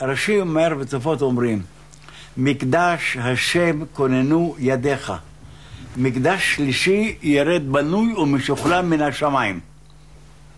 רש"י אומר וצופות אומרים, מקדש השם כוננו ידיך. מקדש שלישי ירד בנוי ומשוכלל מן השמיים.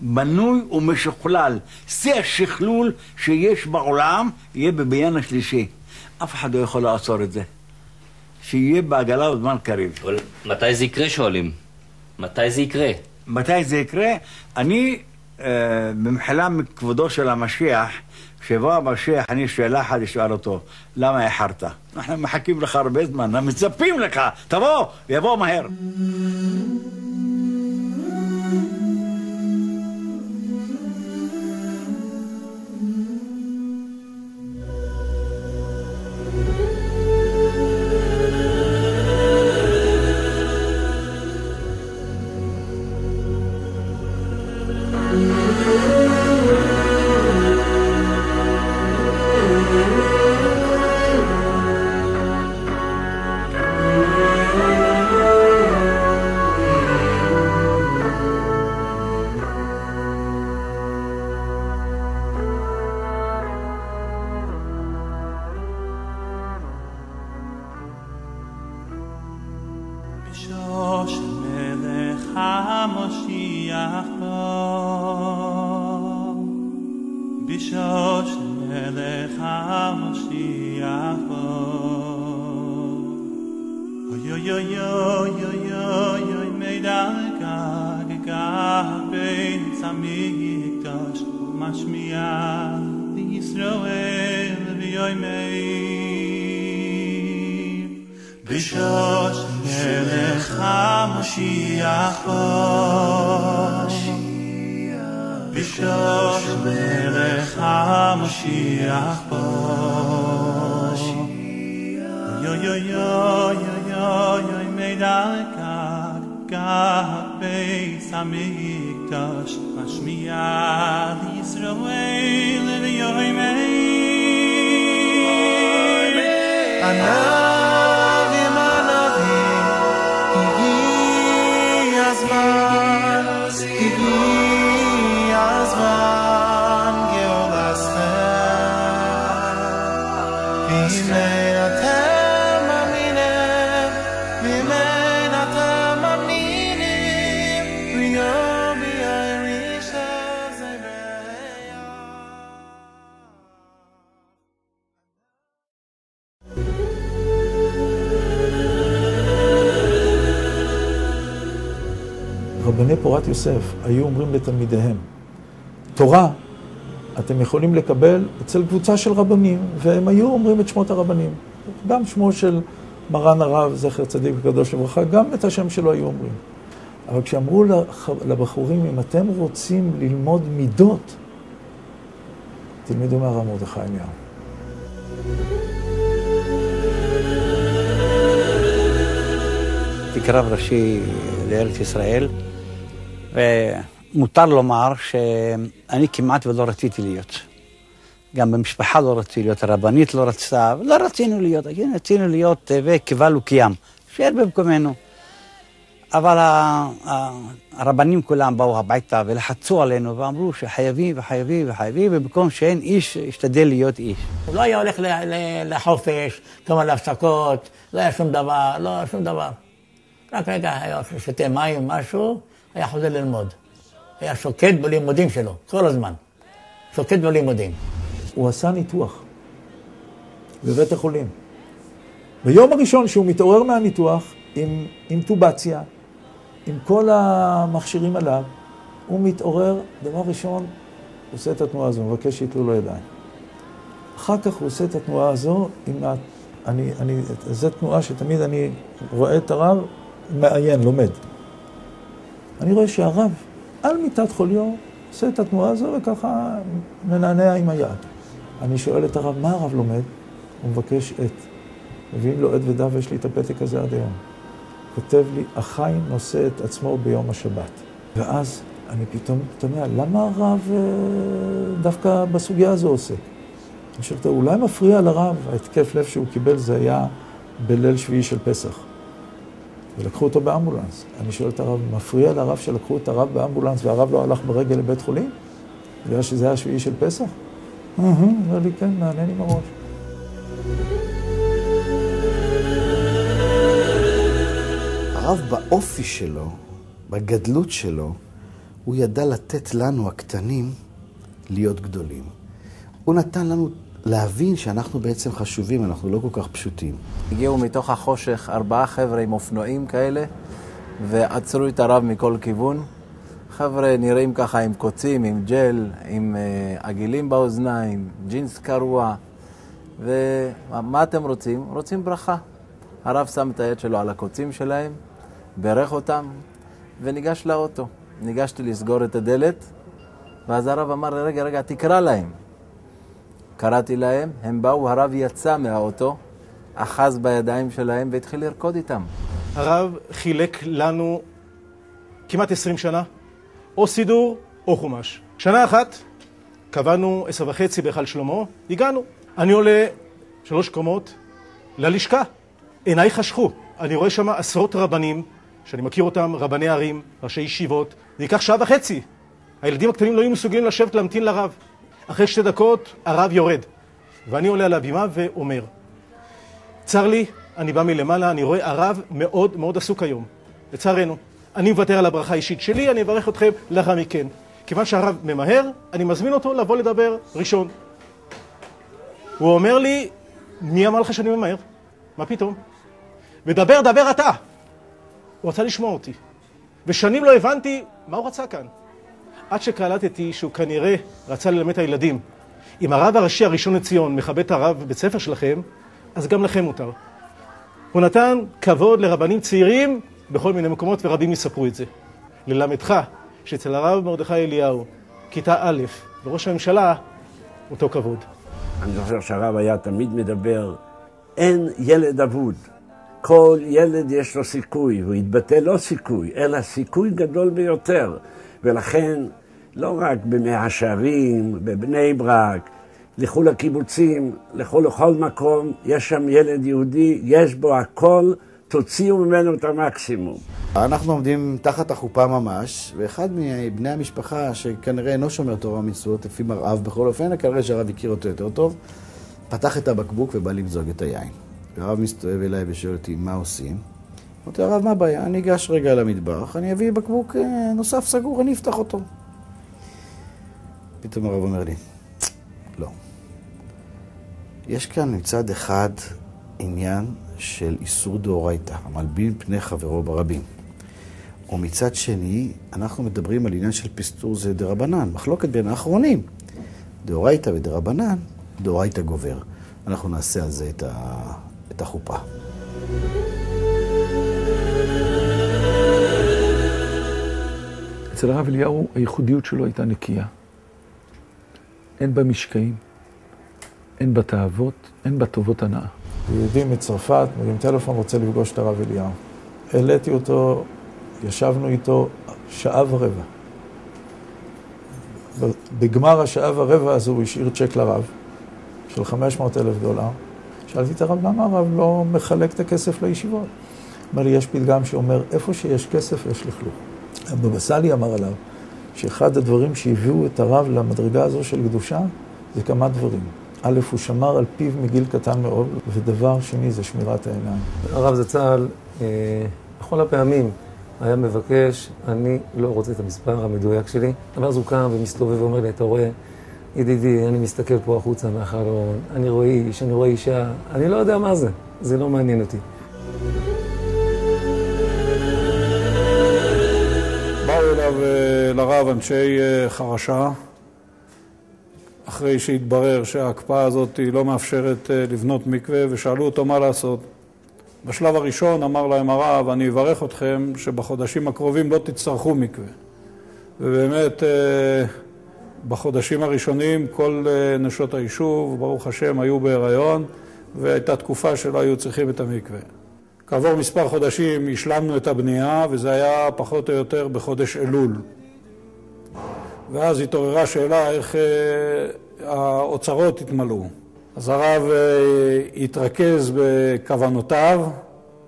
בנוי ומשוכלל. שיא השכלול שיש בעולם יהיה בבניין השלישי. אף אחד לא יכול לעצור את זה. שיהיה בעגלה בזמן קריב. אבל מתי זה יקרה שואלים? מתי זה יקרה? מתי זה יקרה? אני, אה, במחילה מכבודו של המשיח, כשיבוא המשיח, אני שאלה אחת אשאל אותו, למה איחרת? אנחנו מחכים לך הרבה זמן, מצפים לך, תבוא, יבוא מהר. מלך המשיח בא. אוי אוי אוי אוי אוי אוי אוי מדרגה גגה בין צמיקדש ומשמיע לישראל ויוי מאיר בשוש מלך המשיח בא בשוש מלך המשיח בא yo yo yo yo yo mei da ka ka bei samik tash mashmiya israel yo mei anav yemanavi igi azman igi azman geolastem Amen. יוסף היו אומרים לתלמידיהם, תורה אתם יכולים לקבל אצל קבוצה של רבנים, והם היו אומרים את שמות הרבנים. גם שמו של מרן הרב, זכר צדיק וקדוש לברכה, גם את השם שלו היו אומרים. אבל כשאמרו לבחורים, אם אתם רוצים ללמוד מידות, תלמדו מהרב מרדכי אליהו. הייתי קרב ראשי לארץ ישראל, ומותר לומר שאני כמעט ולא רציתי להיות. גם במשפחה לא רציתי להיות, הרבנית לא רצתה, ולא רצינו להיות, כן, רצינו להיות הווה קיבל וקיים, שיהיה במקומנו. אבל הרבנים כולם באו הביתה ולחצו עלינו ואמרו שחייבים וחייבים וחייבים, ובמקום שאין איש, השתדל להיות איש. הוא לא היה הולך לחופש, כמה להפסקות, לא היה שום דבר, לא היה שום דבר. רק רגע היה שותה מים, משהו, היה חוזר ללמוד. היה שוקד בלימודים שלו, כל הזמן. שוקד בלימודים. הוא עשה ניתוח בבית החולים. ביום הראשון שהוא מתעורר מהניתוח עם אינטובציה, עם כל המכשירים עליו, הוא מתעורר, דבר ראשון, הוא עושה את התנועה הזו, מבקש שיתלו לו ידיים. אחר כך הוא עושה את התנועה הזו עם ה... אני, אני, זו תנועה שתמיד אני רואה את הרב, מעיין, לומד. אני רואה שהרב על מיטת חוליו עושה את התנועה הזו וככה מנענע עם היד. אני שואל את הרב, מה הרב לומד? הוא מבקש עט. מביאים לו עט ודף ויש לי את הפתק הזה עד היום. כותב לי, החי נושא את עצמו ביום השבת. ואז אני פתאום תמה, למה הרב אה, דווקא בסוגיה הזו עוסק? אני שואל אותו, אולי מפריע לרב, ההתקף לב שהוא קיבל זה היה בליל שביעי של פסח. ולקחו אותו באמבולנס. אני שואל את הרב, מפריע לרב שלקחו את הרב באמבולנס והרב לא הלך ברגל לבית חולים? בגלל שזה היה שביעי של פסח? אומר לי, כן, מעניין עם הראש. הרב באופי שלו, בגדלות שלו, הוא ידע לתת לנו, הקטנים, להיות גדולים. הוא נתן לנו להבין שאנחנו בעצם חשובים, אנחנו לא כל כך פשוטים. הגיעו מתוך החושך ארבעה חבר'ה עם אופנועים כאלה, ועצרו את הרב מכל כיוון. חבר'ה נראים ככה עם קוצים, עם ג'ל, עם uh, עגילים באוזניים, ג'ינס קרוע. ומה אתם רוצים? רוצים ברכה. הרב שם את היד שלו על הקוצים שלהם, בירך אותם, וניגש לאוטו. ניגשתי לסגור את הדלת, ואז הרב אמר רגע, רגע, תקרא להם. קראתי להם, הם באו, הרב יצא מהאוטו, אחז בידיים שלהם והתחיל לרקוד איתם. הרב חילק לנו כמעט עשרים שנה, או סידור או חומש. שנה אחת קבענו עשר וחצי בהיכל שלמה, הגענו. אני עולה שלוש קומות ללשכה. עיניי חשכו. אני רואה שם עשרות רבנים, שאני מכיר אותם, רבני ערים, ראשי ישיבות. זה ייקח שעה וחצי. הילדים הקטנים לא היו מסוגלים לשבת להמתין לרב. אחרי שתי דקות הרב יורד, ואני עולה על הבימה ואומר, צר לי, אני בא מלמעלה, אני רואה הרב מאוד מאוד עסוק היום, לצערנו. אני מוותר על הברכה האישית שלי, אני אברך אתכם לאחר מכן. כיוון שהרב ממהר, אני מזמין אותו לבוא לדבר ראשון. הוא אומר לי, מי אמר לך שאני ממהר? מה פתאום? ודבר, דבר אתה. הוא רצה לשמוע אותי. ושנים לא הבנתי מה הוא רצה כאן. עד שקלטתי שהוא כנראה רצה ללמד את הילדים. אם הרב הראשי הראשון לציון מכבד את הרב בבית ספר שלכם, אז גם לכם מותר. הוא נתן כבוד לרבנים צעירים בכל מיני מקומות, ורבים יספרו את זה. ללמדך שאצל הרב מרדכי אליהו, כיתה א', וראש הממשלה, אותו כבוד. אני זוכר שהרב היה תמיד מדבר, אין ילד אבוד. כל ילד יש לו סיכוי, הוא יתבטא לא סיכוי, אלא סיכוי גדול ביותר. ולכן, לא רק במאה שערים, בבני ברק, לכו לקיבוצים, לכו לכל מקום, יש שם ילד יהודי, יש בו הכל, תוציאו ממנו את המקסימום. אנחנו עומדים תחת החופה ממש, ואחד מבני המשפחה, שכנראה אינו שומר תורה ומצוות, לפי מראה בכל אופן, כנראה שהרב הכיר אותו יותר טוב, פתח את הבקבוק ובא למזוג את היין. והרב מסתובב אליי ושואל אותי, מה עושים? אמרתי, הרב, מה הבעיה? אני אגש רגע למטבח, אני אביא בקבוק אה, נוסף סגור, אני אפתח אותו. פתאום הרב אומר לי, לא. יש כאן מצד אחד עניין של איסור דאורייתא, המלבין פני חברו ברבים. ומצד שני, אנחנו מדברים על עניין של פסטור זה דרבנן, מחלוקת בין האחרונים. דאורייתא ודרבנן, דאורייתא גובר. אנחנו נעשה על זה את, ה... את החופה. אצל הרב אליהו הייחודיות שלו הייתה נקייה. אין בה משקעים, אין בה תאוות, אין בה טובות הנאה. יהודי מצרפת, מרים טלפון, רוצה לפגוש את הרב אליהו. העליתי אותו, ישבנו איתו שעה ורבע. בגמר השעה ורבע הזו הוא השאיר צ'ק לרב של 500 אלף דולר. שאלתי את הרב, למה הרב לא מחלק את הכסף לישיבות? אמר לי, יש פתגם שאומר, איפה שיש כסף יש לכלוך. הבבא סאלי אמר עליו, שאחד הדברים שהביאו את הרב למדרגה הזו של קדושה, זה כמה דברים. א', הוא שמר על פיו מגיל קטן מאוד, ודבר שני זה שמירת העיניים. הרב זצ"ל, אה, בכל הפעמים היה מבקש, אני לא רוצה את המספר המדויק שלי, אבל אז הוא קם ומסתובב ואומר לי, אתה רואה, ידידי, אני מסתכל פה החוצה מהחלון, אני רואה איש, אני רואה אישה, אני לא יודע מה זה, זה לא מעניין אותי. באו אליו אה, לרב אנשי אה, חרשה, אחרי שהתברר שההקפאה הזאת לא מאפשרת אה, לבנות מקווה, ושאלו אותו מה לעשות. בשלב הראשון אמר להם הרב, אני אברך אתכם שבחודשים הקרובים לא תצטרכו מקווה. ובאמת, בחודשים הראשונים כל נשות היישוב, ברוך השם, היו בהיריון, והייתה תקופה שלא היו צריכים את המקווה. כעבור מספר חודשים השלמנו את הבנייה, וזה היה פחות או יותר בחודש אלול. ואז התעוררה שאלה איך האוצרות התמלאו. אז הרב התרכז בכוונותיו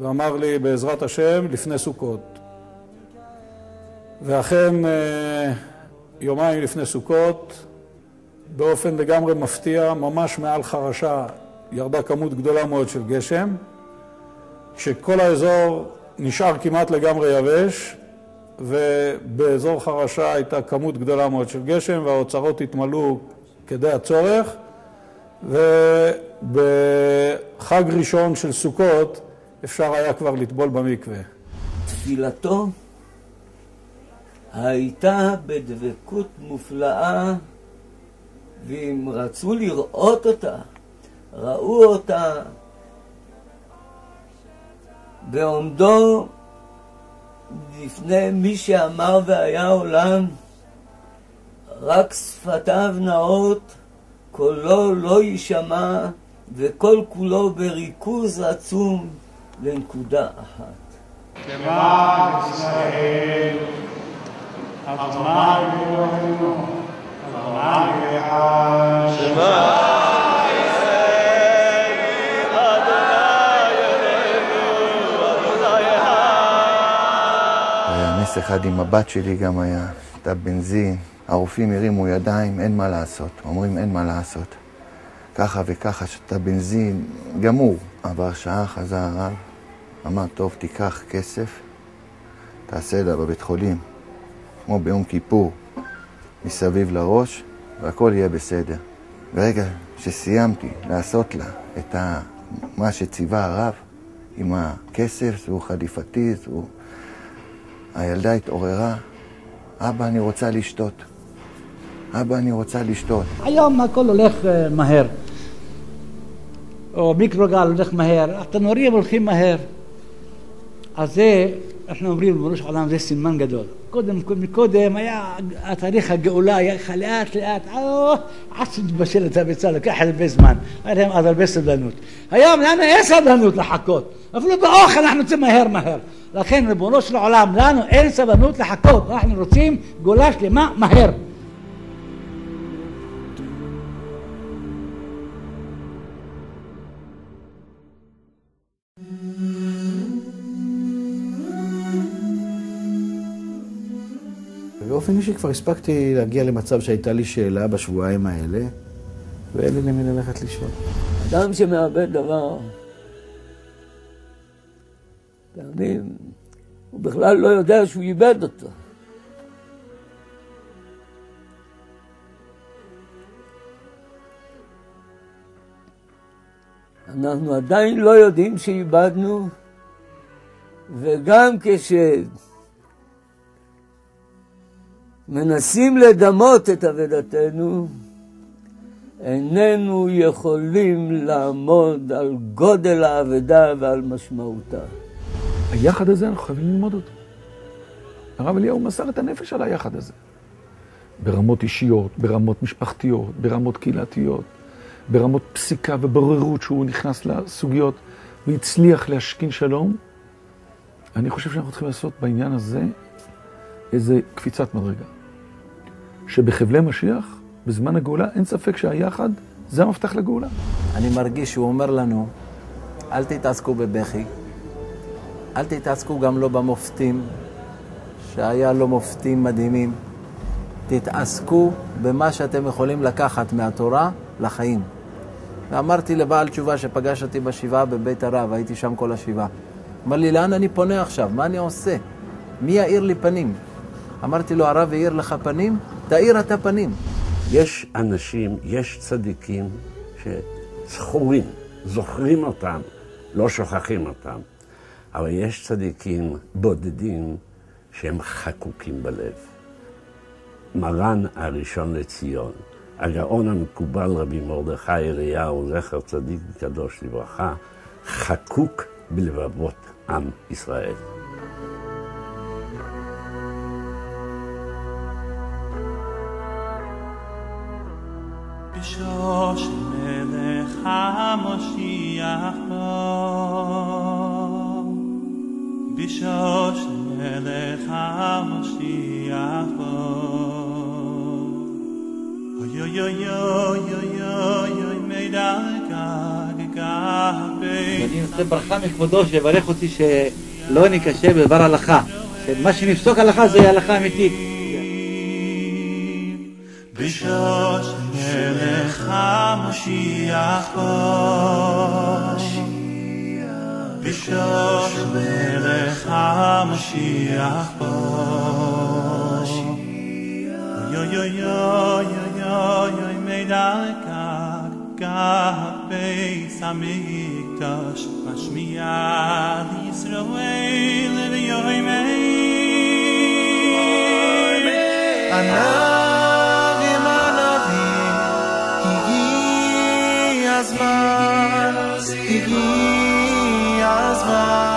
ואמר לי, בעזרת השם, לפני סוכות. ואכן, יומיים לפני סוכות באופן לגמרי מפתיע, ממש מעל חרשה ירדה כמות גדולה מאוד של גשם, כשכל האזור נשאר כמעט לגמרי יבש, ובאזור חרשה הייתה כמות גדולה מאוד של גשם, והאוצרות התמלאו כדי הצורך, ובחג ראשון של סוכות אפשר היה כבר לטבול במקווה. תפילתו הייתה בדבקות מופלאה, ואם רצו לראות אותה, ראו אותה בעומדו לפני מי שאמר והיה עולם, רק שפתיו נאות, קולו לא יישמע, וכל כולו בריכוז עצום לנקודה אחת. למען ישראל, אדוני אלוהינו, אדוני אחד. אחד עם הבת שלי גם היה, הייתה בנזין, הרופאים הרימו ידיים, אין מה לעשות. אומרים אין מה לעשות. ככה וככה, שאתה בנזין, גמור. עבר שעה, חזר הרב, אמר, טוב, תיקח כסף, תעשה לה בבית חולים, כמו ביום כיפור, מסביב לראש, והכל יהיה בסדר. ברגע שסיימתי לעשות לה את ה... מה שציווה הרב, עם הכסף, זו חליפתי, זו... הילדה התעוררה, אבא, אני רוצה לשתות. אבא, אני רוצה לשתות. היום הכל הולך אה, מהר. או מיקרוגל הולך מהר, התנורים הולכים מהר. אז זה, אנחנו אומרים בראש העולם, זה סימן גדול. קודם, מקודם היה התהליך הגאולה, היה לך לאט לאט, אה, עד שתבשל את הביצה, לקח הרבה זמן. היה להם אז הרבה סבלנות. היום לנו אין סבלנות לחכות. אפילו באוכל אנחנו רוצים מהר מהר. לכן ריבונו של עולם, לנו אין סבלנות לחכות. אנחנו רוצים גאולה שלמה מהר. ובאופן אישי כבר הספקתי להגיע למצב שהייתה לי שאלה בשבועיים האלה, ואין לי למי ללכת לשאול. אדם שמאבד דבר, פעמים הוא בכלל לא יודע שהוא איבד אותו. אנחנו עדיין לא יודעים שאיבדנו, וגם כשמנסים לדמות את אבדתנו, איננו יכולים לעמוד על גודל האבדה ועל משמעותה. היחד הזה, אנחנו חייבים ללמוד אותו. הרב אליהו מסר את הנפש על היחד הזה. ברמות אישיות, ברמות משפחתיות, ברמות קהילתיות, ברמות פסיקה ובוררות שהוא נכנס לסוגיות והצליח להשכין שלום. אני חושב שאנחנו צריכים לעשות בעניין הזה איזה קפיצת מדרגה. שבחבלי משיח, בזמן הגאולה, אין ספק שהיחד זה המפתח לגאולה. אני מרגיש שהוא אומר לנו, אל תתעסקו בבכי, אל תתעסקו גם לא במופתים, שהיה לו מופתים מדהימים. תתעסקו במה שאתם יכולים לקחת מהתורה לחיים. ואמרתי לבעל תשובה שפגש אותי בשבעה בבית הרב, הייתי שם כל השבעה. אמר לי, לאן אני פונה עכשיו? מה אני עושה? מי יאיר לי פנים? אמרתי לו, הרב יאיר לך פנים? תאיר אתה פנים. יש אנשים, יש צדיקים שזכורים, זוכרים אותם, לא שוכחים אותם. אבל יש צדיקים בודדים שהם חקוקים בלב. מרן הראשון לציון, הגאון המקובל רבי מרדכי אליהו, זכר צדיק וקדוש לברכה, חקוק בלבבות עם ישראל. בשוש מלך המשיח בוא, בשוש מלך המשיח בוא. אוי אוי אוי אוי אוי אוי אוי מדרגה גגבי אני נותן ברכה מכבודו שיברך אותי שלא ניכשל בדבר הלכה. שמה שנפסוק הלכה זה הלכה אמיתית. בשוש מלך המשיח בוא בשוש מלך המשיח בוא yo yo yo yo yo yo medalka gah beis amikdash mashmiya Yisrael le yoy mei anavim Father.